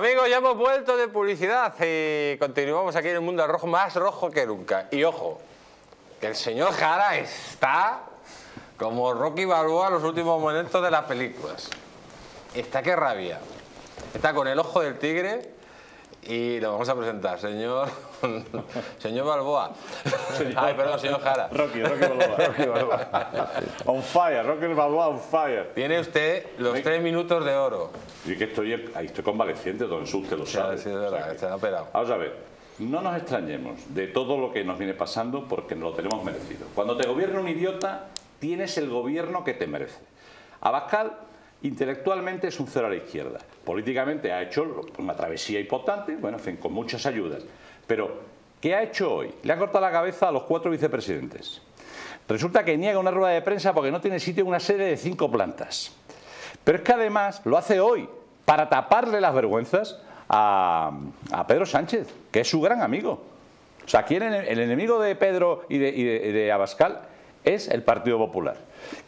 Amigos, ya hemos vuelto de publicidad y continuamos aquí en el mundo rojo, más rojo que nunca. Y ojo, que el señor Jara está como Rocky Balboa en los últimos momentos de las películas. Está que rabia. Está con el ojo del tigre y lo vamos a presentar, señor, señor Balboa. Ay, perdón, señor Jara. Rocky, Rocky Balboa. Rocky Balboa. on fire, Rocky Balboa on fire. Tiene usted los tres minutos de oro. Y que estoy, estoy convaleciente, don Sus, lo sabe. Sí, se operado. Vamos a ver, no nos extrañemos de todo lo que nos viene pasando porque nos lo tenemos merecido. Cuando te gobierna un idiota, tienes el gobierno que te merece. Abascal intelectualmente es un cero a la izquierda. Políticamente ha hecho una travesía importante, bueno, en fin, con muchas ayudas. Pero, ¿qué ha hecho hoy? Le ha cortado la cabeza a los cuatro vicepresidentes. Resulta que niega una rueda de prensa porque no tiene sitio en una sede de cinco plantas. Pero es que además lo hace hoy para taparle las vergüenzas a, Pedro Sánchez, que es su gran amigo. O sea, aquí el, enemigo de Pedro y de, y de Abascal es el Partido Popular,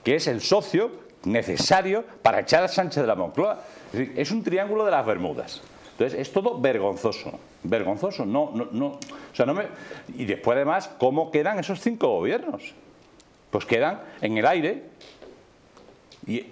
que es el socio necesario para echar a Sánchez de la Moncloa. Es, un triángulo de las Bermudas. Entonces, es todo vergonzoso, vergonzoso. No, no, no, o sea, no me... Y después, además, ¿cómo quedan esos cinco gobiernos? Pues quedan en el aire. Y,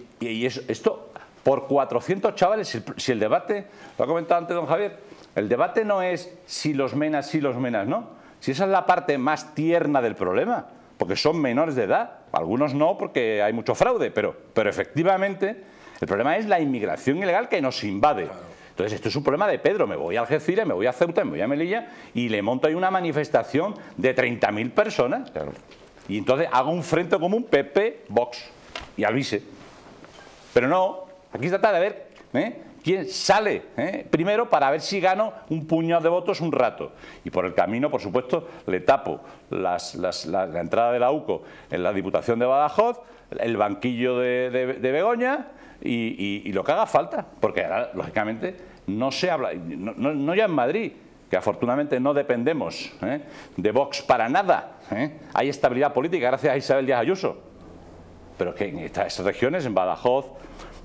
esto, por 400 chavales, si el, debate, lo ha comentado antes don Javier, el debate no es si los menas, si los menas, no. Si esa es la parte más tierna del problema porque son menores de edad. Algunos no, porque hay mucho fraude, pero, pero efectivamente el problema es la inmigración ilegal que nos invade. Entonces, esto es un problema de Pedro. Me voy a Algeciras, me voy a Ceuta, me voy a Melilla y le monto ahí una manifestación de 30.000 personas. Y entonces hago un frente común PP, Vox y avise. Pero no, aquí se trata de ver ¿eh? Quién sale ¿eh? primero para ver si gano un puñado de votos un rato. Y por el camino, por supuesto, le tapo la, entrada de la UCO en la Diputación de Badajoz, el banquillo de, Begoña y, lo que haga falta, porque ahora, lógicamente, no se habla, no, ya en Madrid, que afortunadamente no dependemos ¿eh? de Vox para nada. ¿eh? Hay estabilidad política gracias a Isabel Díaz Ayuso. Pero que en estas regiones, en Badajoz,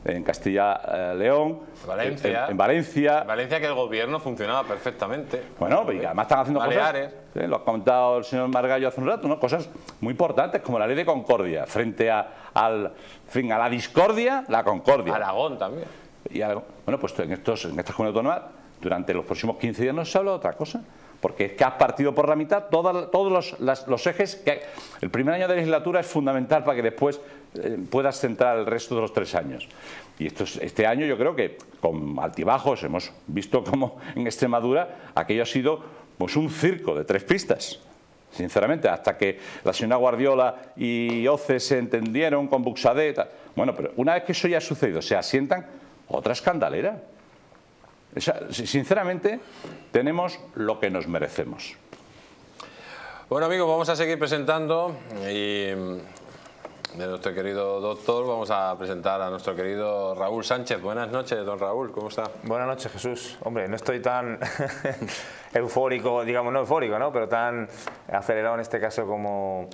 en Castilla-León, Valencia, en, Valencia. En Valencia que el gobierno funcionaba perfectamente. Bueno, y además están haciendo Baleares. cosas, lo ha comentado el señor Margallo hace un rato, ¿no? cosas muy importantes como la ley de concordia, frente a, al, fin, a la discordia, la concordia. Aragón también. Y bueno, pues en, estos, en estas comunidades autónomas, durante los próximos 15 días no se habla de otra cosa porque es que has partido por la mitad todos los, ejes que el primer año de legislatura es fundamental para que después eh, puedas centrar el resto de los tres años. Y esto, este año yo creo que con altibajos hemos visto cómo en Extremadura aquello ha sido pues, un circo de tres pistas. Sinceramente, hasta que la señora Guardiola y OCE se entendieron con Buxadé. Bueno, pero una vez que eso ya ha sucedido, se asientan otra escandalera sinceramente, tenemos lo que nos merecemos. Bueno amigos, vamos a seguir presentando y mm, de nuestro querido doctor vamos a presentar a nuestro querido Raúl Sánchez. Buenas noches, don Raúl, ¿cómo está? Buenas noches, Jesús. Hombre, no estoy tan eufórico, digamos, no eufórico, ¿no? Pero tan acelerado en este caso como,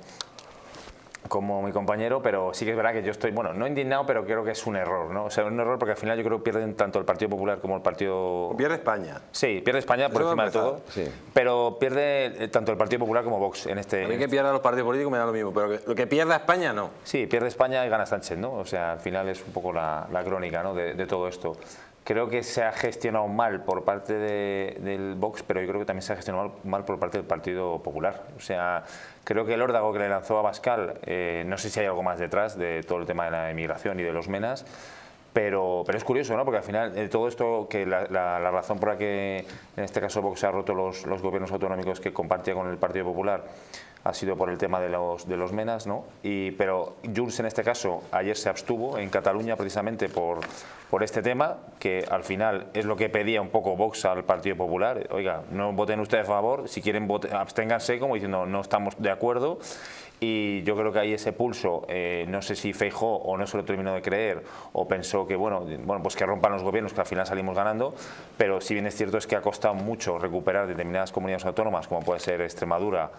como mi compañero, pero sí que es verdad que yo estoy, bueno, no indignado, pero creo que es un error, ¿no? O sea, un error porque al final yo creo que pierden tanto el Partido Popular como el Partido... Pierde España. Sí, pierde España por encima de todo, sí. pero pierde eh, tanto el Partido Popular como Vox en este... A mí que pierda los partidos políticos me da lo mismo, pero que, lo que pierda España no. Sí, pierde España y gana Sánchez, ¿no? O sea, al final es un poco la, crónica ¿no? de, de todo esto creo que se ha gestionado mal por parte del Vox, pero yo creo que también se ha gestionado mal, por parte del Partido Popular. O sea, creo que el órdago que le lanzó a Bascal, eh, no sé si hay algo más detrás de todo el tema de la emigración y de los menas, pero, pero es curioso, ¿no? porque al final de todo esto, que la, razón por la que en este caso Vox ha roto los, los gobiernos autonómicos que compartía con el Partido Popular ha sido por el tema de los, de los menas, ¿no? Y, pero Junts en este caso ayer se abstuvo en Cataluña precisamente por, por este tema, que al final es lo que pedía un poco Vox al Partido Popular. Oiga, no voten ustedes a favor, si quieren absténganse como diciendo no estamos de acuerdo y yo creo que ahí ese pulso, eh, no sé si Feijó o no se lo terminó de creer o pensó que bueno, bueno, pues que rompan los gobiernos, que al final salimos ganando, pero si bien es cierto es que ha costado mucho recuperar determinadas comunidades autónomas, como puede ser Extremadura,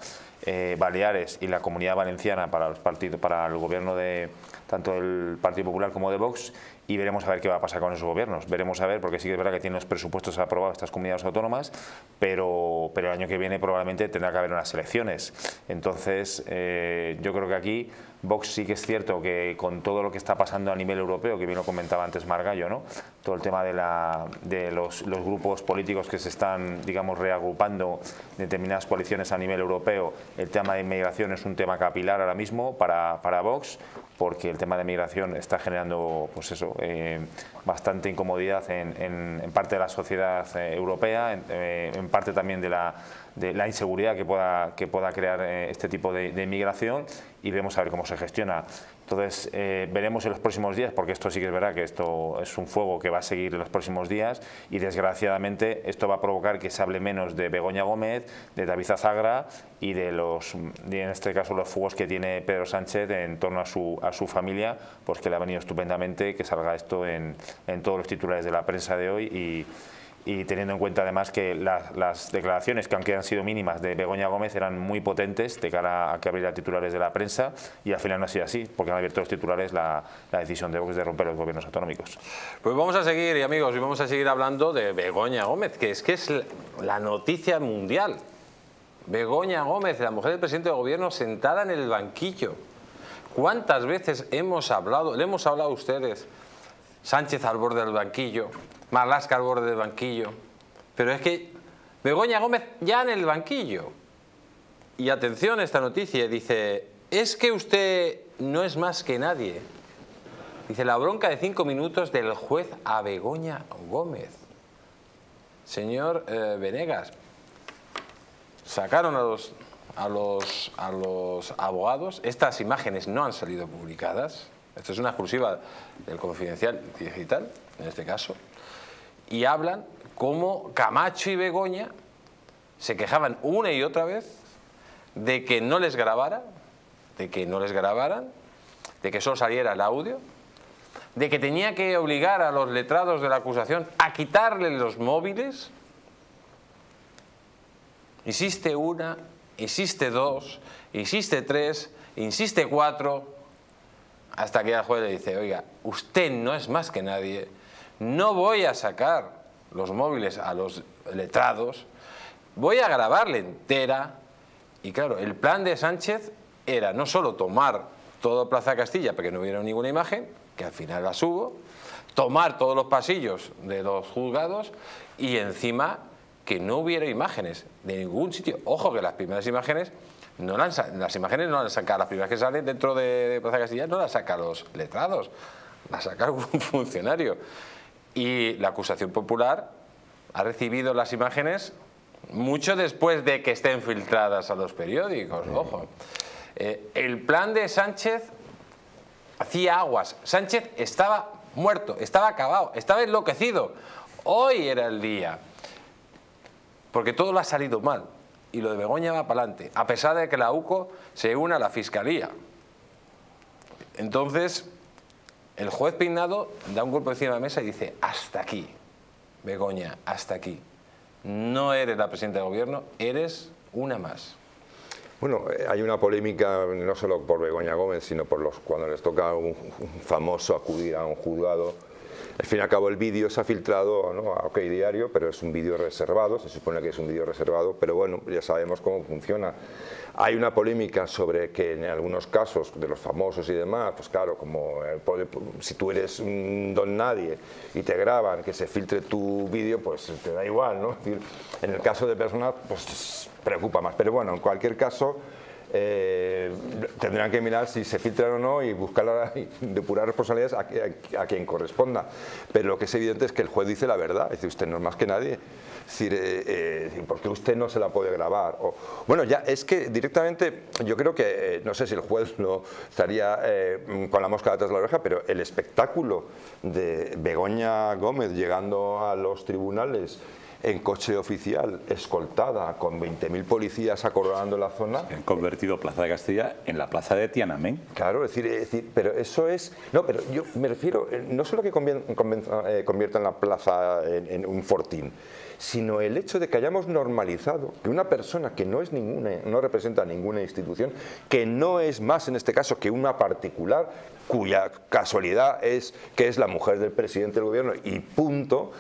eh, Baleares y la Comunidad Valenciana para, los partidos, para el gobierno de tanto el Partido Popular como de Vox, y veremos a ver qué va a pasar con esos gobiernos. Veremos a ver, porque sí que es verdad que tienen los presupuestos aprobados estas comunidades autónomas, pero, pero el año que viene probablemente tendrá que haber unas elecciones. Entonces, eh, yo creo que aquí Vox sí que es cierto que con todo lo que está pasando a nivel europeo, que bien lo comentaba antes Margallo, ¿no? todo el tema de, la, de los, grupos políticos que se están, digamos, reagrupando determinadas coaliciones a nivel europeo, el tema de inmigración es un tema capilar ahora mismo para, Vox, porque el tema de migración está generando pues eso, eh, bastante incomodidad en, parte de la sociedad eh, europea, en, eh, en parte también de la de la inseguridad que pueda, crear este tipo de, de, inmigración y vemos a ver cómo se gestiona. Entonces, eh, veremos en los próximos días, porque esto sí que es verdad que esto es un fuego que va a seguir en los próximos días y desgraciadamente esto va a provocar que se hable menos de Begoña Gómez, de David Zagra y de los, y en este caso, los fuegos que tiene Pedro Sánchez en torno a su, a su familia, pues que le ha venido estupendamente que salga esto en, en todos los titulares de la prensa de hoy y y teniendo en cuenta además que la, las declaraciones, que aunque han sido mínimas, de Begoña Gómez eran muy potentes de cara a que abriera titulares de la prensa y al final no ha sido así, porque han abierto los titulares la, decisión de Vox de romper los gobiernos autonómicos. Pues vamos a seguir, y amigos, y vamos a seguir hablando de Begoña Gómez, que es que es la noticia mundial. Begoña Gómez, la mujer del presidente del gobierno, sentada en el banquillo. ¿Cuántas veces hemos hablado, le hemos hablado a ustedes, Sánchez al borde del banquillo, Marlaska al borde del banquillo. Pero es que Begoña Gómez ya en el banquillo. Y atención a esta noticia, dice, es que usted no es más que nadie. Dice, la bronca de cinco minutos del juez a Begoña Gómez. Señor eh, Venegas, sacaron a los, a, los, a los abogados, estas imágenes no han salido publicadas, esto es una exclusiva del Confidencial Digital, en este caso, y hablan cómo Camacho y Begoña se quejaban una y otra vez de que no les grabara, de que no les grabaran, de que solo saliera el audio, de que tenía que obligar a los letrados de la acusación a quitarle los móviles. Insiste una, insiste dos, insiste tres, insiste cuatro, hasta que el juez le dice, oiga, usted no es más que nadie, no voy a sacar los móviles a los letrados, voy a grabarle entera. Y claro, el plan de Sánchez era no solo tomar todo Plaza Castilla porque no hubiera ninguna imagen, que al final la subo, tomar todos los pasillos de los juzgados y encima que no hubiera imágenes de ningún sitio. Ojo que las primeras imágenes no las, las imágenes no las sacan, las primeras que salen dentro de Plaza Castilla no las sacan los letrados, las saca un funcionario y la acusación popular ha recibido las imágenes mucho después de que estén filtradas a los periódicos. Ojo. Eh, el plan de Sánchez hacía aguas. Sánchez estaba muerto, estaba acabado, estaba enloquecido. Hoy era el día. Porque todo lo ha salido mal. Y lo de Begoña va para adelante, a pesar de que la UCO se une a la fiscalía. Entonces, el juez Pignado da un golpe encima de la mesa y dice, hasta aquí, Begoña, hasta aquí. No eres la presidenta del gobierno, eres una más. Bueno, eh, hay una polémica no solo por Begoña Gómez, sino por los cuando les toca a un, un famoso acudir a un juzgado. Al fin y al cabo el vídeo se ha filtrado ¿no? a OK Diario, pero es un vídeo reservado, se supone que es un vídeo reservado, pero bueno, ya sabemos cómo funciona. Hay una polémica sobre que en algunos casos de los famosos y demás, pues claro, como si tú eres un don nadie y te graban, que se filtre tu vídeo, pues te da igual, ¿no? En el caso de personas, pues preocupa más. Pero bueno, en cualquier caso, eh, tendrán que mirar si se filtran o no y buscar y depurar responsabilidades a, a, a, quien corresponda. Pero lo que es evidente es que el juez dice la verdad, es decir, usted no es más que nadie. Es decir, eh, eh, ¿por qué usted no se la puede grabar? O, bueno, ya es que directamente yo creo que, eh, no sé si el juez lo estaría eh, con la mosca detrás de la oreja, pero el espectáculo de Begoña Gómez llegando a los tribunales en coche oficial, escoltada, con 20.000 policías acorralando la zona. Han convertido Plaza de Castilla en la plaza de Tiananmen. Claro, es decir, es decir, pero eso es... No, pero yo me refiero, eh, no solo que eh, conviertan la plaza en, en un fortín, sino el hecho de que hayamos normalizado que una persona que no es ninguna, no representa ninguna institución, que no es más en este caso que una particular, cuya casualidad es que es la mujer del presidente del gobierno y punto,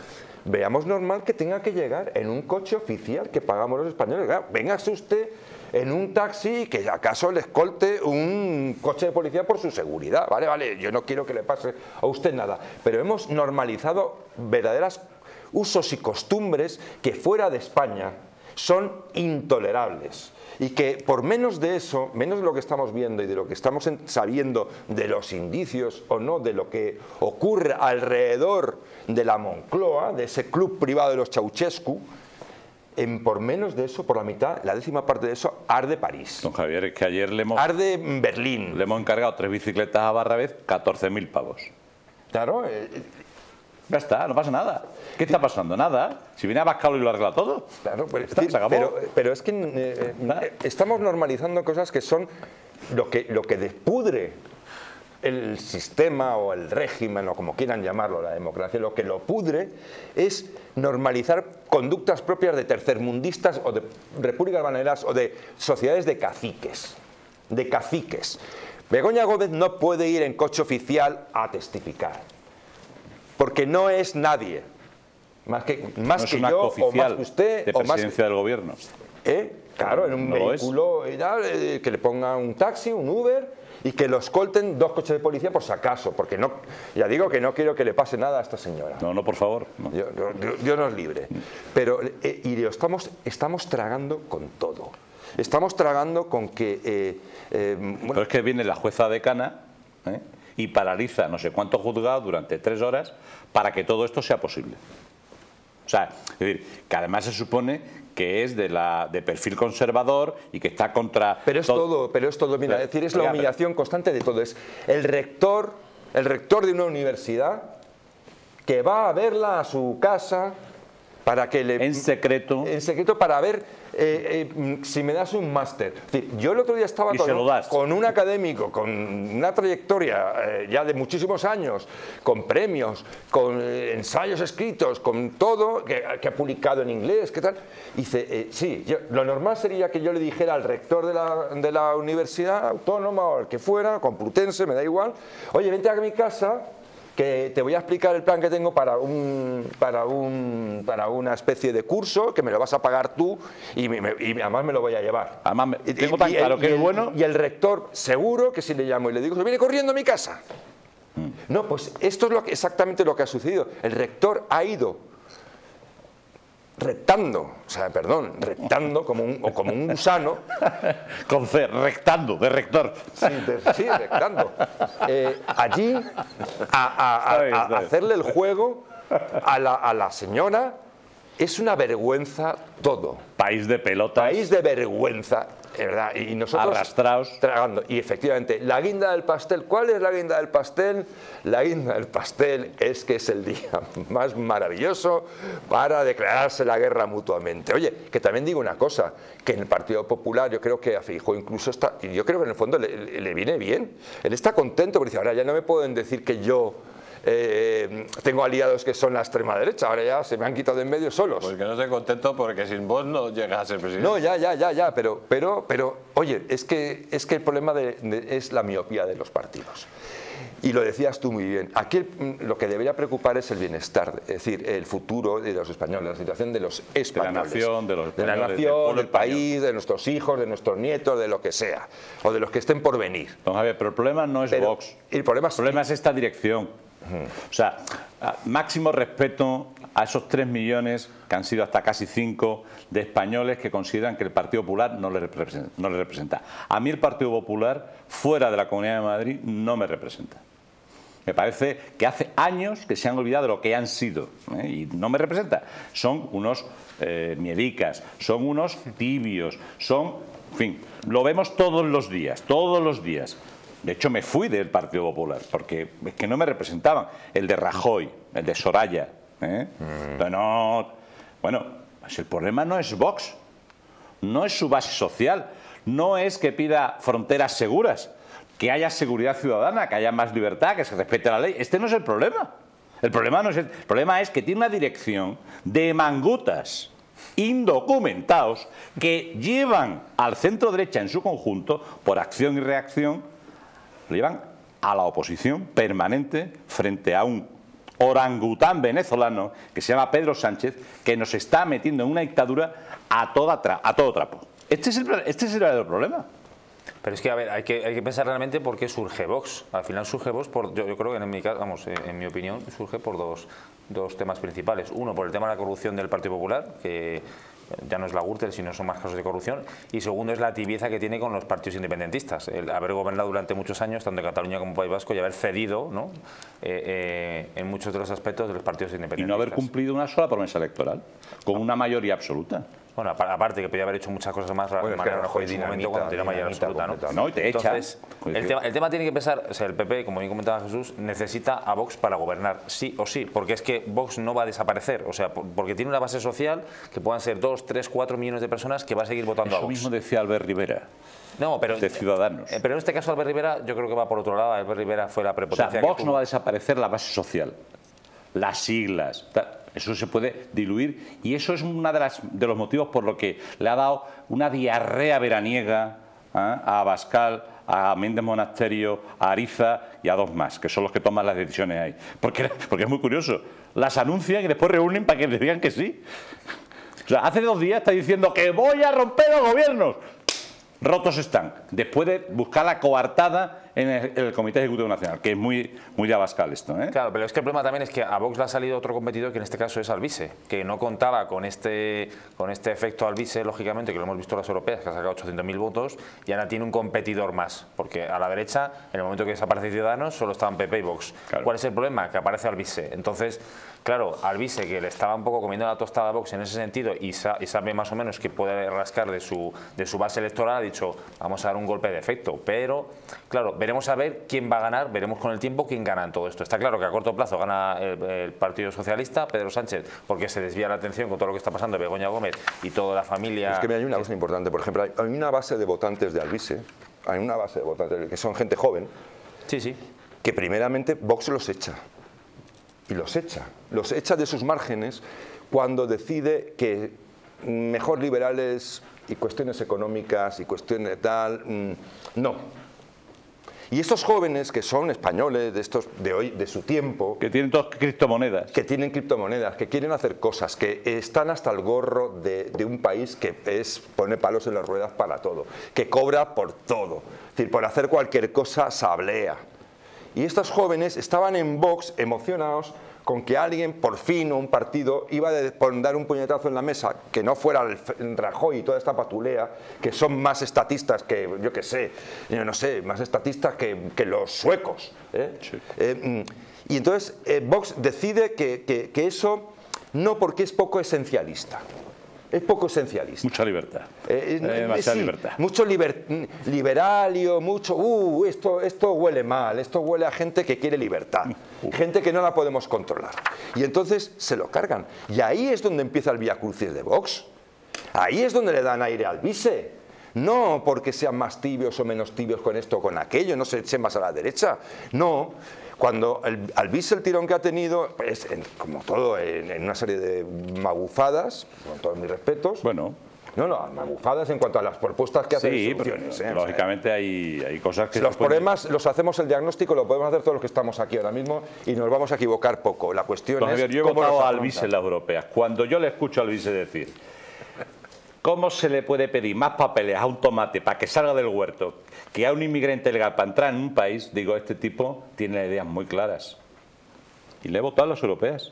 veamos normal que tenga que llegar en un coche oficial que pagamos los españoles. Claro, véngase usted en un taxi que acaso le escolte un coche de policía por su seguridad. Vale, vale, yo no quiero que le pase a usted nada. Pero hemos normalizado verdaderas usos y costumbres que fuera de España son intolerables. Y que por menos de eso, menos de lo que estamos viendo y de lo que estamos en- sabiendo de los indicios o no de lo que ocurre alrededor de la Moncloa, de ese club privado de los Ceausescu, en por menos de eso, por la mitad, la décima parte de eso, arde París, Don Javier, es que ayer le hemos, arde Berlín. le hemos encargado tres bicicletas a Barrabez, 14.000 pavos. Claro, eh, Ya está, no pasa nada. ¿Qué está pasando? Nada. Si viene a Bascalo y lo arregla todo. Claro, pero, es Está, se acabó. pero, pero es que eh, estamos normalizando cosas que son lo que, lo que despudre el sistema o el régimen o como quieran llamarlo, la democracia, lo que lo pudre es normalizar conductas propias de tercermundistas o de repúblicas bananeras o de sociedades de caciques, de caciques. Begoña Gómez no puede ir en coche oficial a testificar, porque no es nadie. Más que, más no es que un acto yo, o más que usted, de o más que- presidencia del gobierno. ¿Eh? Claro, en un No vehículo y tal, eh, que le ponga un taxi, un Uber y que lo escolten dos coches de policía por si acaso, porque no, ya digo que no quiero que le pase nada a esta señora. No, no, por favor. no. Dios, Dios- Dios nos libre. Pero eh, y lo estamos, estamos tragando con todo. Estamos tragando con que eh, bueno, Pero es que viene la jueza decana ¿eh? Y paraliza no sé cuántos juzgados durante tres horas para que todo esto sea posible. O sea, es decir, que además se supone que es de, la, de perfil conservador y que está contra... Pero es to- todo, pero es todo, mira, Pero- es decir, es la pero- humillación constante de todo. Es el rector, el rector de una universidad que va a verla a su casa para que le En secreto. en secreto para ver eh, eh, si me das un máster. Yo el otro día estaba con, un académico con una trayectoria eh, ya de muchísimos años, con premios, con ensayos escritos, con todo, que, que ha publicado en inglés, ¿qué tal? Y dice, sí, yo- lo normal sería que yo le dijera al rector de la, de la universidad autónoma o el que fuera, complutense, me da igual, oye, vente a mi casa que te voy a explicar el plan que tengo para un para un para una especie de curso que me lo vas a pagar tú y, me- me- y además me lo voy a llevar. Además, me- tengo y- tan y claro el- que es bueno. Y el rector, seguro que si le llamo y le digo, se viene corriendo a mi casa. No, pues esto es lo que, exactamente lo que ha sucedido. El rector ha ido reptando, o sea, perdón, reptando como un, o como un gusano, Con C, rectando, de rector. Sí, de- sí, rectando. Eh, allí a, a- hacerle el juego a la, a la señora es una vergüenza todo. País de pelotas. País de vergüenza, de verdad. Y nosotros Arrastraos. tragando. Y efectivamente, la guinda del pastel, ¿cuál es la guinda del pastel? La guinda del pastel es que es el día más maravilloso para declararse la guerra mutuamente. Oye, que también digo una cosa, que en el Partido Popular yo creo que a Feijóo incluso está, y yo creo que en el fondo le, le viene bien. Él está contento porque dice, ahora ya no me pueden decir que yo eh, tengo aliados que son la extrema derecha, ahora ya se me han quitado de en medio solos. Pues que no estoy contento porque sin vos no llegas a ser presidente. No, ya, ya, ya, ya, pero, pero, pero, oye, es que, es que el problema de- de- es la miopía de los partidos. Y lo decías tú muy bien. Aquí el- lo que debería preocupar es el bienestar, es decir, el futuro de los españoles, la situación de los españoles. nación, de los De la del nación, del español. país, de nuestros hijos, de nuestros nietos, de lo que sea. O de los que estén por venir. Don Javier, pero el problema no es Pero Vox. el problema es- el problema es esta dirección. O sea, máximo respeto a esos 3 millones, que han sido hasta casi 5, de españoles que consideran que el Partido Popular no les, representa, no les representa. A mí el Partido Popular, fuera de la Comunidad de Madrid, no me representa. Me parece que hace años que se han olvidado de lo que han sido ¿eh? y no me representa. Son unos eh, miedicas, son unos tibios, son, en fin, lo vemos todos los días, todos los días. De hecho, me fui del Partido Popular porque es que no me representaban. El de Rajoy, el de Soraya. ¿eh? Pero no, Bueno, pues el problema no es Vox, no es su base social, no es que pida fronteras seguras, que haya seguridad ciudadana, que haya más libertad, que se respete la ley. Este no es el problema. El problema, no es el, el problema es que tiene una dirección de mangutas indocumentados que llevan al centro derecha en su conjunto, por acción y reacción, lo llevan a la oposición permanente frente a un orangután venezolano que se llama Pedro Sánchez, que nos está metiendo en una dictadura a, toda tra- a todo trapo. Este es, el, este es el verdadero problema. Pero es que, a ver, hay que, hay que pensar realmente por qué surge Vox. Al final surge Vox, por, yo, yo creo que en mi, caso, vamos, eh, en mi opinión, surge por dos, dos temas principales. Uno, por el tema de la corrupción del Partido Popular, que ya no es la Gürtel, sino son más casos de corrupción. Y segundo, es la tibieza que tiene con los partidos independentistas. El haber gobernado durante muchos años, tanto en Cataluña como en País Vasco, y haber cedido ¿no? Eh, eh, en muchos de los aspectos de los partidos Y independentistas. no haber cumplido una sola promesa electoral, con una mayoría absoluta. Bueno, apa- aparte que podía haber hecho muchas cosas más Bueno, en su dinamita- momento cuando tenía dinamita absoluta, ¿no? y te echa. Entonces, Pues el tema, el tema tiene que pensar, o sea, el PP, como bien comentaba Jesús, necesita a Vox para gobernar, sí o sí, porque es que Vox no va a desaparecer, o sea, por- porque tiene una base social que puedan ser 2, 3, 4 millones de personas que va a seguir votando a Eso Vox. mismo decía Albert Rivera, No, pero, de Ciudadanos. eh, pero en este caso Albert Rivera yo creo que va por otro lado, Albert Rivera fue la O sea, prepotencia que Vox no va a desaparecer la base social, las siglas, eso se puede diluir y eso es uno de, de los motivos por lo que le ha dado una diarrea veraniega ¿ah? a Abascal, a Méndez Monasterio, a Ariza y a dos más, que son los que toman las decisiones ahí. Porque, porque es muy curioso, las anuncian y después reúnen para que les digan que sí. O sea, hace dos días está diciendo que voy a romper los gobiernos. Rotos están. Después de buscar la coartada en el, en el Comité Ejecutivo Nacional, que es muy, muy de Abascal esto. ¿eh? Claro, pero es que el problema también es que a Vox le ha salido otro competidor que en este caso es Alvise, que no contaba con este, con este efecto Alvise, lógicamente, que lo hemos visto en las europeas, que ha sacado 800.000 votos, y ahora tiene un competidor más, porque a la derecha, en el momento que desaparece Ciudadanos, solo estaban PP y Vox. Claro. ¿Cuál es el problema? Que aparece Alvise. Entonces, claro, Alvise, que le estaba un poco comiendo la tostada a Vox en ese sentido y, sa- y sabe más o menos que puede rascar de su, de su base electoral, ha dicho, vamos a dar un golpe de efecto. Pero, claro, veremos a ver quién va a ganar, veremos con el tiempo quién gana en todo esto. Está claro que a corto plazo gana el, el Partido Socialista, Pedro Sánchez, porque se desvía la atención con todo lo que está pasando, Begoña Gómez y toda la familia. Es que mira, hay una cosa importante. Por ejemplo, hay, hay una base de votantes de Alvise, hay una base de votantes que son gente joven, Sí, sí. que primeramente Vox los echa. Y los echa. Los echa de sus márgenes cuando decide que mejor liberales y cuestiones económicas y cuestiones de tal, mm, no. Y estos jóvenes que son españoles de estos de hoy, de su tiempo, Que tienen todas criptomonedas. que tienen criptomonedas, que quieren hacer cosas, que están hasta el gorro de, de un país que es, pone palos en las ruedas para todo, que cobra por todo, es decir, por hacer cualquier cosa sablea. Y estos jóvenes estaban en Vox emocionados con que alguien, por fin, o un partido, iba a dar un puñetazo en la mesa, que no fuera el Rajoy y toda esta patulea, que son más estatistas que, yo qué sé, yo no sé, más estatistas que, que los suecos. ¿eh? Eh, mm, y entonces eh, Vox decide que, que- que eso no porque es poco esencialista, es poco esencialista. Mucha libertad. Eh, Eh, eh, demasiada sí, libertad. Mucho liber- liberalio, mucho, uh, esto, esto huele mal, esto huele a gente que quiere libertad, gente que no la podemos controlar. Y entonces se lo cargan. Y ahí es donde empieza el vía crucis de Vox. Ahí es donde le dan aire al vice. No porque sean más tibios o menos tibios con esto o con aquello, no se echen más a la derecha. No, cuando el, al vice el tirón que ha tenido, pues, en- como todo, en, en una serie de magufadas, con todos mis respetos, Bueno, no, no, magufadas en cuanto a las propuestas que hacen sí, pero. ¿eh? O sea, lógicamente hay, hay cosas que... los pueden- problemas los hacemos el diagnóstico, lo podemos hacer todos los que estamos aquí ahora mismo y nos vamos a equivocar poco. La cuestión Don es Javier, yo he votado al vice en las europeas. Cuando yo le escucho al vice decir, ¿cómo se le puede pedir más papeles a un tomate para que salga del huerto que a un inmigrante legal para entrar en un país? Digo, este tipo tiene ideas muy claras. Y le he votado a las europeas.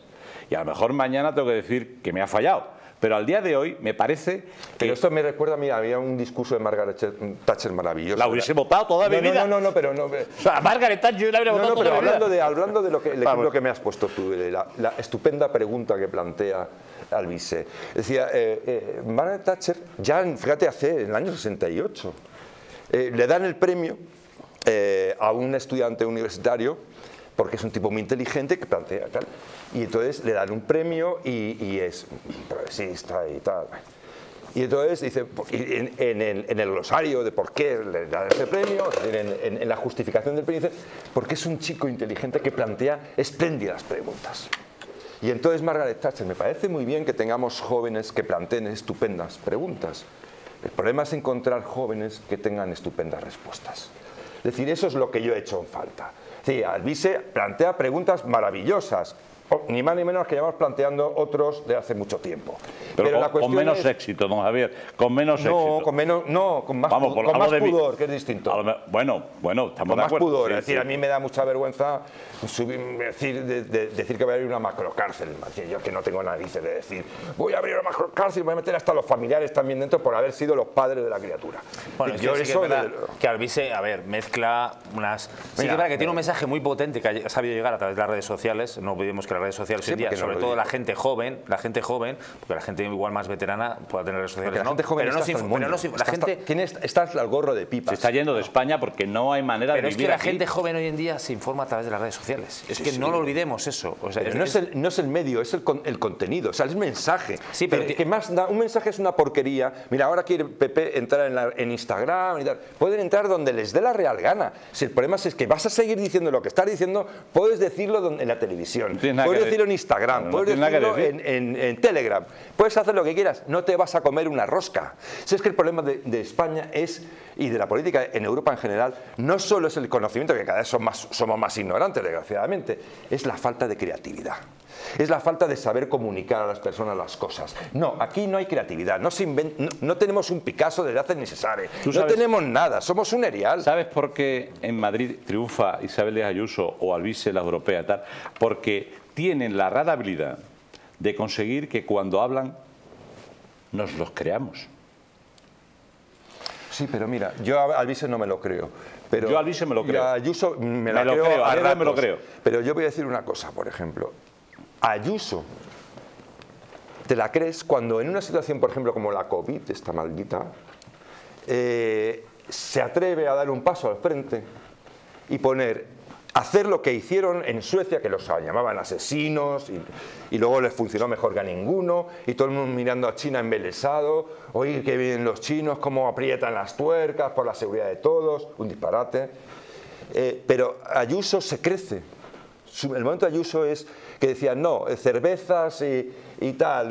Y a lo mejor mañana tengo que decir que me ha fallado. Pero al día de hoy me parece que Pero esto me recuerda, mira, había un discurso de Margaret Thatcher maravilloso. la hubiese votado toda mi no, no, vida. no, no, no, pero no. O sea, Margaret Thatcher yo la habría No, votado no, toda pero mi vida. hablando de, hablando de lo que, el Vamos. ejemplo que me has puesto tú, de la, la estupenda pregunta que plantea Alvise. Decía, eh, eh, Margaret Thatcher, ya, en- fíjate, hace en el año 68, eh, le dan el premio a un estudiante universitario porque es un tipo muy inteligente que plantea tal. Y entonces le dan un premio y, es progresista y tal. Y entonces dice, en, el, en glosario de por qué le dan ese premio, en- en la justificación del premio, dice, porque es un chico inteligente que plantea espléndidas preguntas. Y entonces Margaret Thatcher, me parece muy bien que tengamos jóvenes que planteen estupendas preguntas. El problema es encontrar jóvenes que tengan estupendas respuestas. Es decir, eso es lo que yo he hecho en falta. Sí, Alvise plantea preguntas maravillosas, ni más ni menos que llevamos planteando otros de hace mucho tiempo. Pero, con, la con cuestión menos es- éxito, don Javier, con menos No, éxito. con menos, no, con más, Vamos, con más de pudor, que es distinto. Lo bueno, bueno, estamos con de más acuerdo. pudor. sí, es decir, a mí me da mucha vergüenza subir- decir, de- de- decir que voy a abrir una macrocárcel. Es Yo que no tengo narices de decir, voy a abrir una macrocárcel y voy a meter hasta los familiares también dentro por haber sido los padres de la criatura. Bueno, es Yo que sí que eso, es desde luego. que Alvise, a ver, mezcla unas... Sí que Mira, es que tiene un mensaje muy potente que ha sabido llegar a través de las redes sociales. No olvidemos que redes sociales Sí, hoy en día, porque no sobre todo la gente joven, la gente joven, porque la gente igual más veterana puede tener redes sociales, la ¿no? gente joven pero no se pero moño. no se- la Está gente... ¿Quién es- está hasta el gorro de pipas. Se está yendo de España porque no hay manera Pero de es vivir que la aquí. gente joven hoy en día se informa a través de las redes sociales. Es que no lo olvidemos eso. O sea, Pero es- no es, el, no es el medio, es el, con- el contenido, o sea, es mensaje. Sí, pero Que- más da- un mensaje es una porquería. Mira, ahora quiere Pepe entrar en, la- en Instagram y tal. Pueden entrar donde les dé la real gana. Si el problema es que vas a seguir diciendo lo que estás diciendo, puedes decirlo en la televisión, No tienes nada puedes decirlo en Instagram, No, puedes decirlo en, decir. en- en Telegram, puedes hacer lo que quieras, no te vas a comer una rosca. Si es que el problema de, de España es, y de la política en Europa en general, no solo es el conocimiento, que cada vez son más- somos más ignorantes, desgraciadamente, es la falta de creatividad. Es la falta de saber comunicar a las personas las cosas. No, aquí no hay creatividad, no, se inven- no, no tenemos un Picasso desde hace ni se sabe, Tú no sabes- tenemos nada, somos un erial. ¿Sabes por qué en Madrid triunfa Isabel de Ayuso o Alvise, la europea, tal? Porque tienen la rara habilidad de conseguir que cuando hablan nos los creamos. Sí, pero mira, yo a Alvise no me lo creo. Pero Yo a Alvise me lo y creo. a Ayuso me, Me la lo creo, a me lo creo. Pero yo voy a decir una cosa, por ejemplo. Ayuso, ¿te la crees cuando en una situación, por ejemplo, como la COVID, esta maldita, eh, se atreve a dar un paso al frente y poner, hacer lo que hicieron en Suecia, que los llamaban asesinos y, luego les funcionó mejor que a ninguno, y todo el mundo mirando a China embelesado, oír que vienen los chinos, cómo aprietan las tuercas por la seguridad de todos, un disparate. Eh, pero Ayuso se crece. El momento de Ayuso es que decían, no, eh, cervezas y, y tal.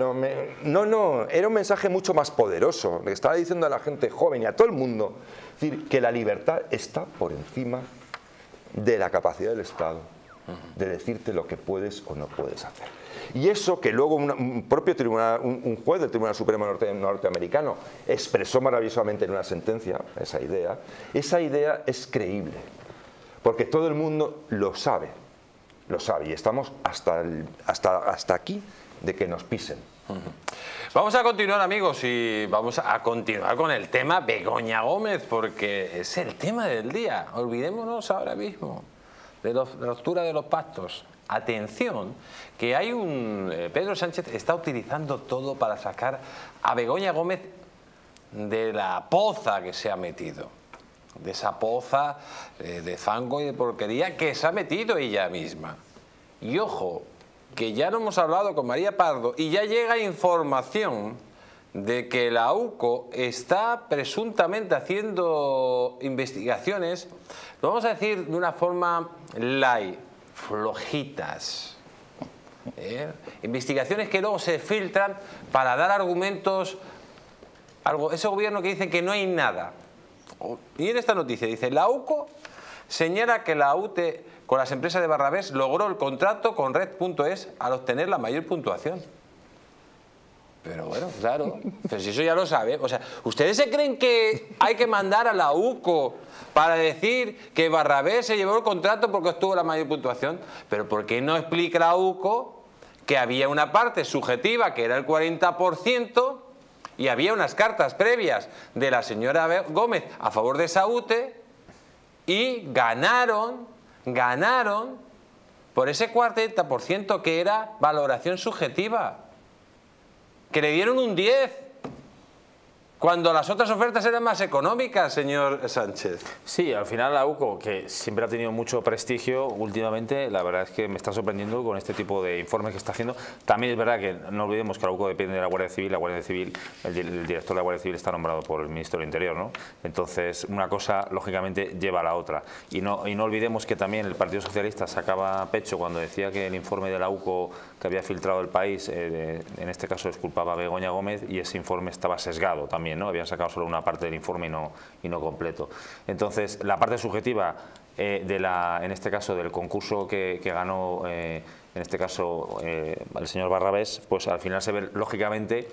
No, no, era un mensaje mucho más poderoso. Le estaba diciendo a la gente joven y a todo el mundo decir, que la libertad está por encima de la capacidad del Estado de decirte lo que puedes o no puedes hacer. Y eso que luego un propio tribunal, un, un juez del Tribunal Supremo norte- norteamericano expresó maravillosamente en una sentencia, esa idea, esa idea es creíble, porque todo el mundo lo sabe, lo sabe, y estamos hasta, el- hasta, hasta aquí de que nos pisen. Vamos a continuar, amigos, y vamos a continuar con el tema Begoña Gómez, porque es el tema del día. Olvidémonos ahora mismo de la ruptura de los pactos. Atención, que hay un. eh, Pedro Sánchez está utilizando todo para sacar a Begoña Gómez de la poza que se ha metido. De esa poza eh, de fango y de porquería que se ha metido ella misma. Y ojo, que ya lo hemos hablado con María Pardo y ya llega información de que la UCO está presuntamente haciendo investigaciones, lo vamos a decir de una forma light, flojitas. ¿eh? Investigaciones que luego se filtran para dar argumentos, algo, ese gobierno que dice que no hay nada. Y en esta noticia dice, la UCO señala que la UTE con las empresas de Barrabés logró el contrato con Red.es al obtener la mayor puntuación. Pero bueno, claro, pero si eso ya lo sabe. O sea, ¿ustedes se creen que hay que mandar a la UCO para decir que Barrabés se llevó el contrato porque obtuvo la mayor puntuación? Pero ¿por qué no explica la UCO que había una parte subjetiva que era el 40% y había unas cartas previas de la señora Gómez a favor de Saúte y ganaron, ganaron por ese 40% que era valoración subjetiva, que le dieron un 10. Cuando las otras ofertas eran más económicas, señor Sánchez. Sí, al final la UCO, que siempre ha tenido mucho prestigio últimamente, la verdad es que me está sorprendiendo con este tipo de informes que está haciendo. También es verdad que no olvidemos que la UCO depende de la Guardia Civil, la Guardia Civil, el, director de la Guardia Civil está nombrado por el Ministro del Interior, ¿no? Entonces, una cosa, lógicamente, lleva a la otra. Y no, y no olvidemos que también el Partido Socialista sacaba pecho cuando decía que el informe de la UCO que había filtrado el país, eh, en este caso disculpaba a Begoña Gómez, y ese informe estaba sesgado también, ¿no? Habían sacado solo una parte del informe y no, y no completo. Entonces, la parte subjetiva, eh, de la, en este caso, del concurso que, ganó, eh, en este caso, el señor Barrabés, pues al final se ve, lógicamente,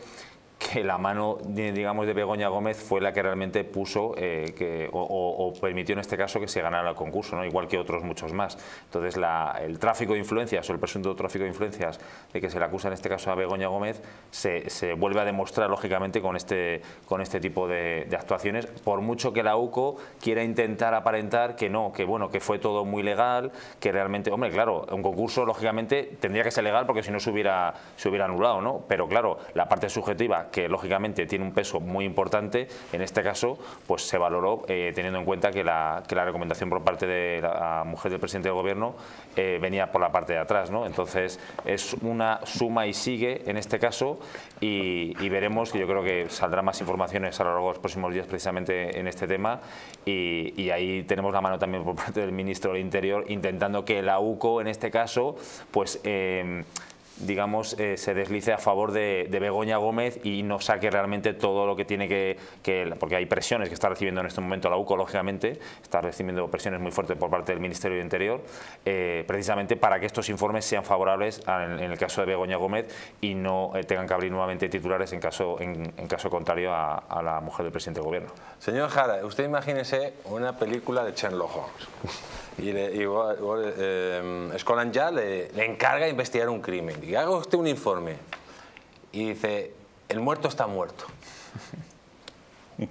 que la mano, di- digamos, de Begoña Gómez fue la que realmente puso eh, que, o permitió en este caso que se ganara el concurso, ¿no? igual que otros muchos más. Entonces, la- el tráfico de influencias o el presunto tráfico de influencias de que se le acusa en este caso a Begoña Gómez se, se vuelve a demostrar lógicamente con este, con este tipo de, de actuaciones, por mucho que la UCO quiera intentar aparentar que no, que bueno, que fue todo muy legal, que realmente, hombre, claro, un concurso lógicamente tendría que ser legal porque si no se hubiera, se hubiera anulado, ¿no? Pero claro, la parte subjetiva, que lógicamente tiene un peso muy importante, en este caso, pues se valoró eh, teniendo en cuenta que la, que la recomendación por parte de la mujer del presidente del gobierno eh, venía por la parte de atrás, ¿no? Entonces es una suma y sigue en este caso y, veremos que yo creo que saldrán más informaciones a lo largo de los próximos días precisamente en este tema y, ahí tenemos la mano también por parte del ministro del Interior intentando que la UCO en este caso pues eh, digamos, eh, se deslice a favor de, Begoña Gómez y no saque realmente todo lo que tiene que, que- porque hay presiones que está recibiendo en este momento la UCO, lógicamente, está recibiendo presiones muy fuertes por parte del Ministerio de Interior, eh, precisamente para que estos informes sean favorables a- en, el caso de Begoña Gómez y no eh, tengan que abrir nuevamente titulares en caso, en, caso contrario a, la mujer del presidente del gobierno. Señor Jara, usted imagínese una película de Sherlock Holmes. Y, le, y Scotland Yard le, le encarga investigar un crimen. Y haga usted un informe. Y dice, el muerto está muerto.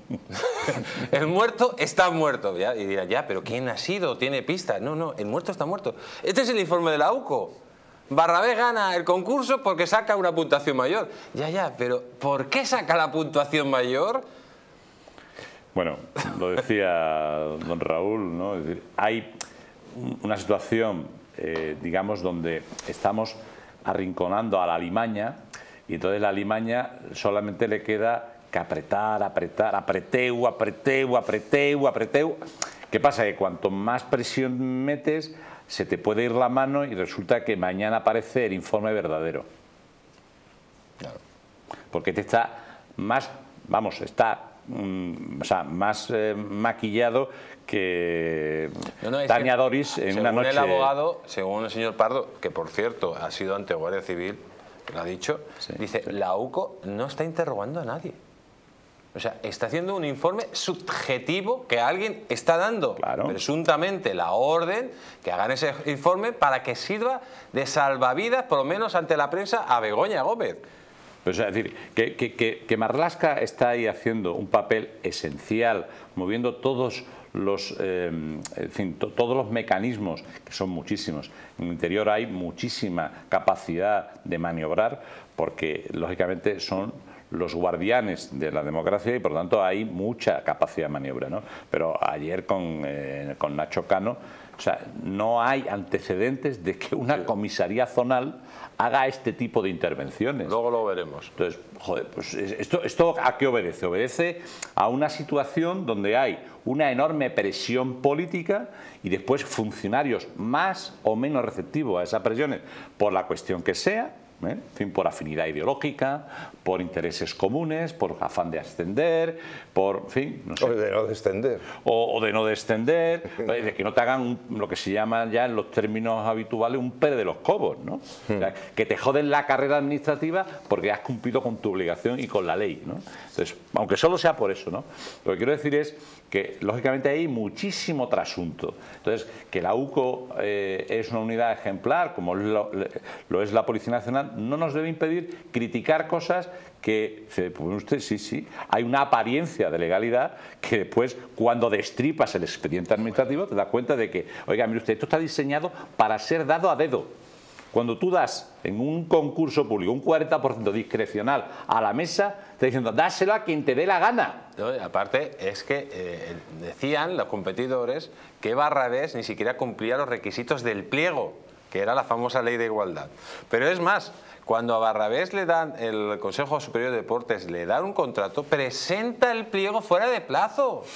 el muerto está muerto. Ya, y dirá, ya, pero ¿quién ha sido? ¿Tiene pistas? No, no, el muerto está muerto. Este es el informe de la UCO. Barrabé gana el concurso porque saca una puntuación mayor. Ya, ya, pero ¿por qué saca la puntuación mayor? Bueno, lo decía don Raúl, ¿no? Hay un- una situación, eh, digamos, donde estamos arrinconando a la limaña y entonces la limaña solamente le queda que apretar, apretar, apreteu, apreteu, apreteu, apreteu. ¿Qué pasa? Que cuanto más presión metes, se te puede ir la mano y resulta que mañana aparece el informe verdadero porque te está más, vamos, está o sea, más eh, maquillado que No, no, Tania que, Doris en según una noche. el abogado, según el señor Pardo, que por cierto ha sido ante Guardia Civil, lo ha dicho, Sí. dice, la UCO no está interrogando a nadie. O sea, está haciendo un informe subjetivo que alguien está dando Claro. presuntamente la orden que hagan ese informe para que sirva de salvavidas, por lo menos ante la prensa, a Begoña Gómez. Pues, es decir, que, que- que- Marlaska está ahí haciendo un papel esencial, moviendo todos los, eh, en fin, to- todos los mecanismos, que son muchísimos. En el interior hay muchísima capacidad de maniobrar, porque lógicamente son los guardianes de la democracia y por tanto hay mucha capacidad de maniobra. ¿no? Pero ayer con, eh, con Nacho Cano, o sea, no hay antecedentes de que una comisaría zonal haga este tipo de intervenciones. Luego lo veremos. Entonces, joder, pues es- esto, ¿esto a qué obedece? Obedece a una situación donde hay una enorme presión política y después funcionarios más o menos receptivos a esas presiones por la cuestión que sea, ¿eh? en fin, por afinidad ideológica, por intereses comunes, por afán de ascender, por, en fin, no sé O de no descender. o, o de no descender, de que no te hagan un- lo que se llama ya en los términos habituales un pere de los cobos, ¿no? O sea, que te joden la carrera administrativa porque has cumplido con tu obligación y con la ley, ¿no? Entonces, aunque solo sea por eso, ¿no? Lo que quiero decir es que lógicamente hay muchísimo trasunto. Entonces, que la UCO eh, es una unidad ejemplar, como lo, lo es la Policía Nacional, no nos debe impedir criticar cosas que, pues usted sí, sí, hay una apariencia de legalidad que después, cuando destripas el expediente administrativo, te das cuenta de que, oiga, mire usted, esto está diseñado para ser dado a dedo. Cuando tú das en un concurso público un 40% discrecional a la mesa, te diciendo, dáselo a quien te dé la gana. Aparte, es que eh, decían los competidores que Barrabés ni siquiera cumplía los requisitos del pliego, que era la famosa ley de igualdad. Pero es más, cuando a Barrabés le dan, el Consejo Superior de Deportes le da un contrato, presenta el pliego fuera de plazo.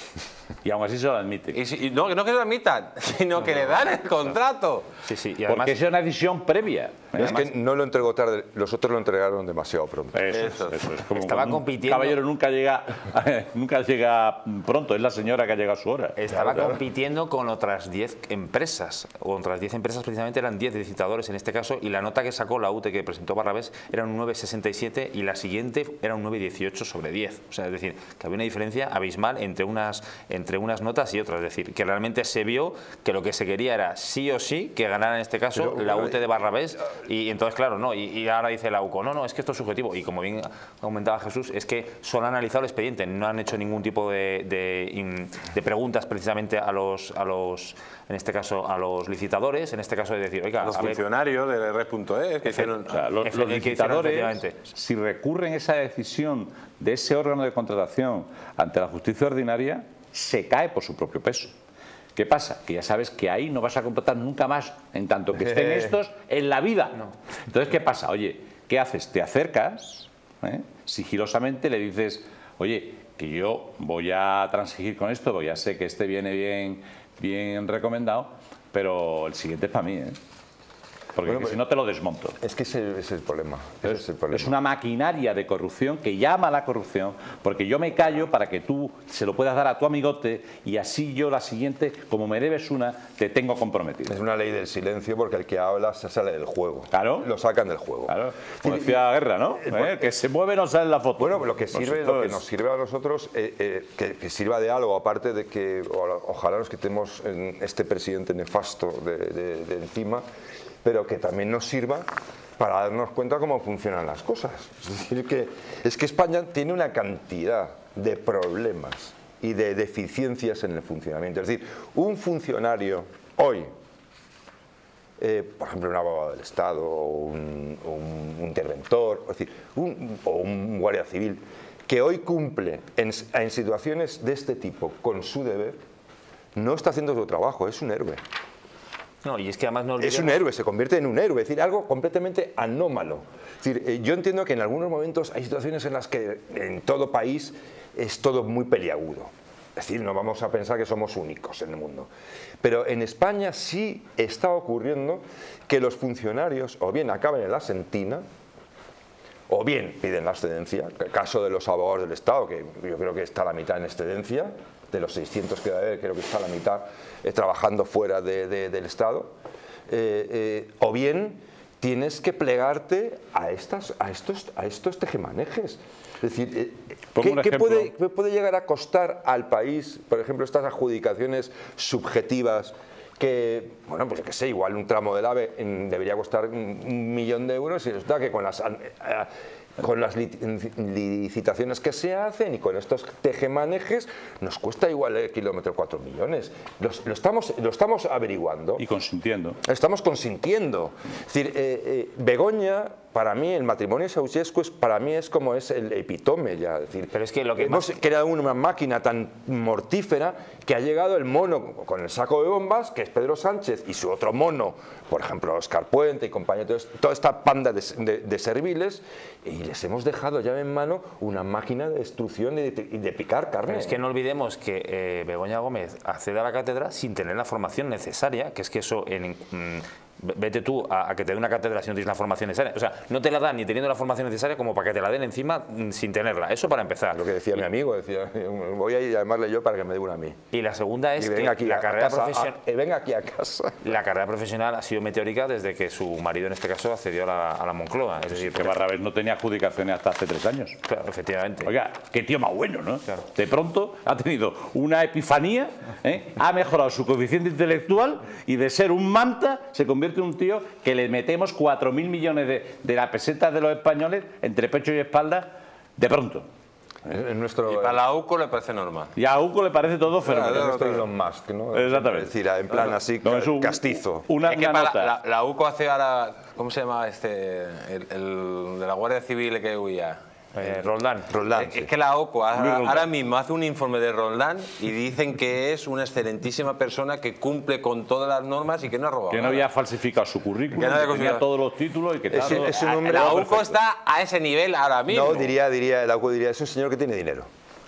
Y aún así se lo admiten. Y, si- y no, no que lo admitan, sino que le dan el contrato. Sí, sí, y además... Porque es una decisión previa. Es que no lo entregó tarde, los otros lo entregaron demasiado pronto. Eso, es, Eso. eso es como Estaba cuando un compitiendo- caballero nunca llega, nunca llega pronto, es la señora que ha llegado a su hora. Estaba compitiendo con otras 10 empresas, o otras 10 empresas precisamente eran 10 licitadores en este caso, y la nota que sacó la UTE que presentó Barrabés era un 9,67 y la siguiente era un 9,18 sobre 10. O sea, es decir, que había una diferencia abismal entre unas, entre unas notas y otras. Es decir, que realmente se vio que lo que se quería era sí o sí que ganara en este caso Pero, la UTE de Barrabés, y entonces, claro, no, y, y ahora dice la UCO, no, no, es que esto es subjetivo, y como bien comentaba Jesús, es que solo han analizado el expediente, no han hecho ningún tipo de, de, de preguntas precisamente a los, a los, en este caso, a los licitadores, en este caso de decir, oiga, Los a ver, funcionarios del R.es que hicieron... O sea, los, Efe- los licitadores, si recurren esa decisión de ese órgano de contratación ante la justicia ordinaria, se cae por su propio peso. ¿Qué pasa? Que ya sabes que ahí no vas a contratar nunca más, en tanto que estén estos en la vida. Entonces, ¿qué pasa? Oye, ¿qué haces? Te acercas, ¿eh? sigilosamente le dices, oye, que yo voy a transigir con esto, porque ya sé que este viene bien, bien recomendado, pero el siguiente es para mí, ¿eh? Porque Bueno, que pues- si no te lo desmonto. Es que ese, ese es el problema. ese es el problema. Es una maquinaria de corrupción que llama a la corrupción, porque yo me callo para que tú se lo puedas dar a tu amigote y así yo la siguiente, como me debes una, te tengo comprometido. Es una ley del silencio porque el que habla se sale del juego. Claro. Lo sacan del juego. Claro, como decía Guerra, ¿no? ¿Eh? Que se mueve no sale en la foto. Bueno, lo que sirve, lo que nos sirve a nosotros, eh, eh, que, que sirva de algo, aparte de que ojalá nos quitemos en este presidente nefasto de, de- de encima, pero que también nos sirva para darnos cuenta cómo funcionan las cosas. Es decir, que, es que España tiene una cantidad de problemas y de deficiencias en el funcionamiento. Es decir, un funcionario hoy, eh, por ejemplo, un abogado del Estado o un, interventor, es decir, un- o un guardia civil, que hoy cumple en, en situaciones de este tipo con su deber, no está haciendo su trabajo, es un héroe. No, y es que además no Es un héroe, se convierte en un héroe, es decir, algo completamente anómalo. Es decir, eh, yo entiendo que en algunos momentos hay situaciones en las que en todo país es todo muy peliagudo. Es decir, no vamos a pensar que somos únicos en el mundo. Pero en España sí está ocurriendo que los funcionarios o bien acaben en la sentina, o bien piden la excedencia, el caso de los abogados del Estado, que yo creo que está a la mitad en excedencia, de los 600 que debe haber, creo que está a la mitad eh, trabajando fuera de- de- del Estado, eh, eh, o bien tienes que plegarte a, estas, a, estos, a estos tejemanejes. Es decir, ¿qué, puede, qué puede llegar a costar al país, por ejemplo, estas adjudicaciones subjetivas? que, bueno, pues que sé, igual un tramo del AVE debería costar un, millón de euros y resulta que con las, con las licitaciones que se hacen y con estos tejemanejes nos cuesta igual el kilómetro 4 millones. Los- lo, estamos, lo estamos averiguando. Y consintiendo. Estamos consintiendo. Es decir, eh, eh, Begoña, para mí, el matrimonio de Ceausescu, es, para mí es como es el epitome ya. Es decir, Pero es que lo que hemos más- creado una máquina tan mortífera que ha llegado el mono con el saco de bombas, que es Pedro Sánchez, y su otro mono, por ejemplo, Oscar Puente y esto- toda esta panda de, de- de serviles, y les hemos dejado ya en mano una máquina de destrucción y de, picar carne. Pero es que no olvidemos que eh, Begoña Gómez accede a la cátedra sin tener la formación necesaria, que es que eso, en, mm, vete tú a, a que te dé una cátedra si no tienes la formación necesaria. O sea, no te la dan ni teniendo la formación necesaria como para que te la den encima mm, sin tenerla. Eso para empezar. Lo que decía mi amigo, decía, voy a llamarle yo para que me dé una a mí. Y la segunda es Y que aquí, la a carrera, casa, profesion- a- eh, venga aquí a casa. la carrera profesional ha sido meteórica desde que su marido, en este caso, accedió a la, a la Moncloa. Es decir, Que Barrabés no tenía adjudicaciones hasta hace tres años. Claro, efectivamente. Oiga, qué tío más bueno, ¿no? Claro. De pronto ha tenido una epifanía, ¿eh? ha mejorado su coeficiente intelectual y de ser un manta se convierte en un tío que le metemos 4.000 millones de, de las pesetas de los españoles entre pecho y espalda de pronto. En nuestro, Y para la UCO le parece normal. Y a Uco le parece todo en fenomenal. nuestro Elon Musk, ¿no? Exactamente. Es decir, en plan así, No, es un- castizo. Una, Es que una para nota. la, la UCO hace ahora. ¿Cómo se llama este? El, el de la Guardia Civil que huía. Eh, Roldán. Roldán, Es sí. que la OCO ahora, mismo hace un informe de Roldán y dicen que es una excelentísima persona que cumple con todas las normas y que no ha robado. que no había falsificado su currículum, Que no había que tenía conseguido. todos los títulos y que Es- tal. es un Ah, hombre- La perfecto. está a ese nivel ahora mismo. No, diría, diría, el AUCO diría, es un señor que tiene dinero.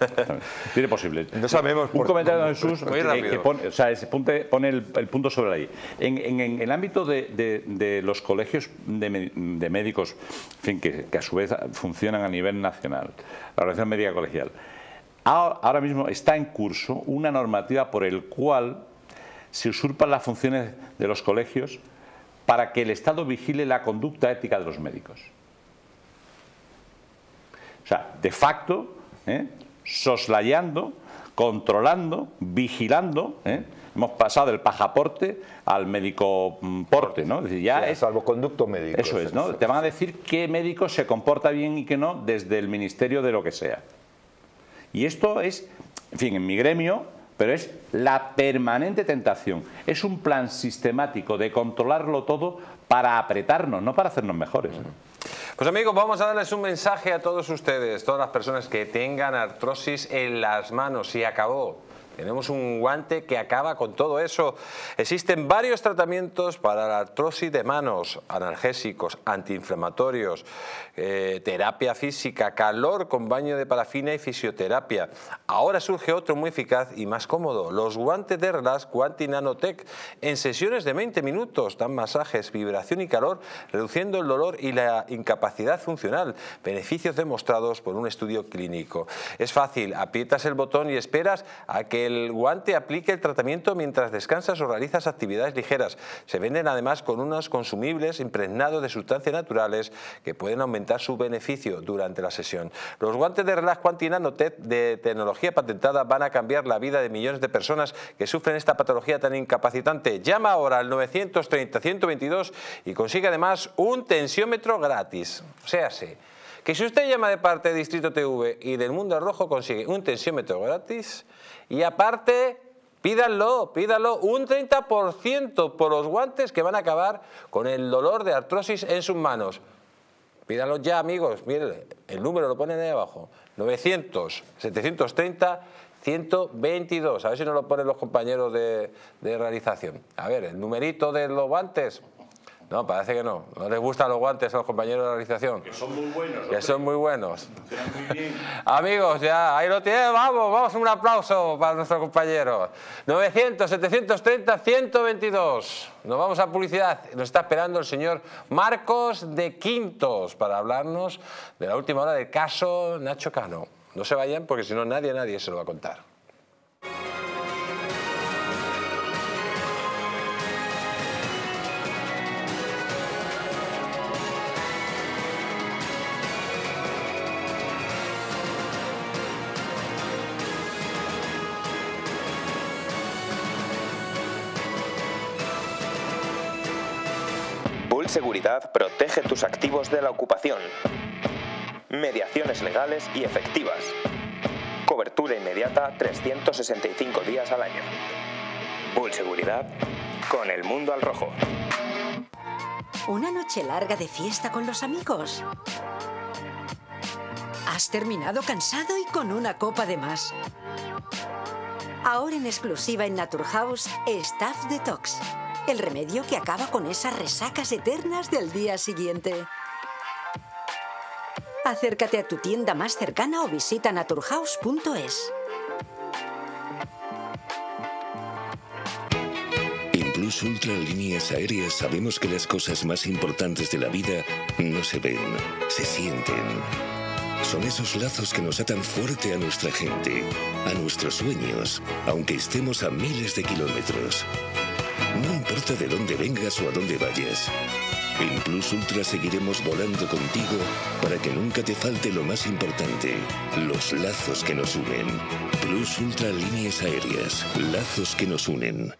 Tiene posible. No sabemos Un por- comentario de Jesús Muy que- rápido. que pone, o sea, ese punte- pone el, el punto sobre la I. En, en- en el ámbito de, de- de los colegios de, médicos, en fin, que, que a su vez funcionan a nivel nacional, la Organización Médica Colegial, ahora, ahora mismo está en curso una normativa por el cual se usurpan las funciones de los colegios para que el Estado vigile la conducta ética de los médicos. O sea, de facto, ¿eh? Soslayando, controlando, vigilando. ¿eh? Hemos pasado del pajaporte al médico mm, porte, ¿no? Es decir, ya es, salvoconducto médico. eso es, ¿no? Te van a decir qué médico se comporta bien y qué no desde el ministerio de lo que sea. Y esto es, en fin, en mi gremio, pero es la permanente tentación. Es un plan sistemático de controlarlo todo para apretarnos, no para hacernos mejores. Pues amigos, vamos a darles un mensaje a todos ustedes, todas las personas que tengan artrosis en las manos. Y acabó. Tenemos un guante que acaba con todo eso. Existen varios tratamientos para la artrosis de manos, analgésicos, antiinflamatorios, eh, terapia física, calor con baño de parafina y fisioterapia. Ahora surge otro muy eficaz y más cómodo, los guantes de relax Quanti Nanotech. En sesiones de 20 minutos dan masajes, vibración y calor, reduciendo el dolor y la incapacidad funcional. Beneficios demostrados por un estudio clínico. Es fácil, aprietas el botón y esperas a que el guante aplique el tratamiento mientras descansas o realizas actividades ligeras. Se venden además con unos consumibles impregnados de sustancias naturales que pueden aumentar su beneficio durante la sesión. Los guantes de Relax Quanti Nanotech de tecnología patentada van a cambiar la vida de millones de personas que sufren esta patología tan incapacitante. Llama ahora al 930-122 y consigue además un tensiómetro gratis. O sea, sí. Que si usted llama de parte de Distrito TV y del Mundo Rojo consigue un tensiómetro gratis y aparte pídanlo, pídanlo un 30% por los guantes que van a acabar con el dolor de artrosis en sus manos. Pídanlo ya, amigos. Miren, el número lo ponen ahí abajo. 900 730 122. A ver si nos lo ponen los compañeros de, de realización. A ver, el numerito de los guantes. No, parece que no. No les gustan los guantes a los compañeros de realización. Que son muy buenos. Que son muy buenos. Amigos, ya, ahí lo tienen. Vamos, vamos, un aplauso para nuestro compañero. 900, 730, 122. Nos vamos a publicidad. Nos está esperando el señor Marcos de Quintos para hablarnos de la última hora del caso Nacho Cano. No se vayan porque si no nadie, nadie se lo va a contar. Seguridad protege tus activos de la ocupación. Mediaciones legales y efectivas. Cobertura inmediata 365 días al año. Bull Seguridad con el mundo al rojo. Una noche larga de fiesta con los amigos. Has terminado cansado y con una copa de más. Ahora en exclusiva en Naturhaus, Staff Detox. El remedio que acaba con esas resacas eternas del día siguiente. Acércate a tu tienda más cercana o visita naturhaus.es. En Plus Ultra Líneas Aéreas sabemos que las cosas más importantes de la vida no se ven, se sienten. Son esos lazos que nos atan fuerte a nuestra gente, a nuestros sueños, aunque estemos a miles de kilómetros. No importa de dónde vengas o a dónde vayas. En Plus Ultra seguiremos volando contigo para que nunca te falte lo más importante, los lazos que nos unen. Plus Ultra Líneas Aéreas, lazos que nos unen.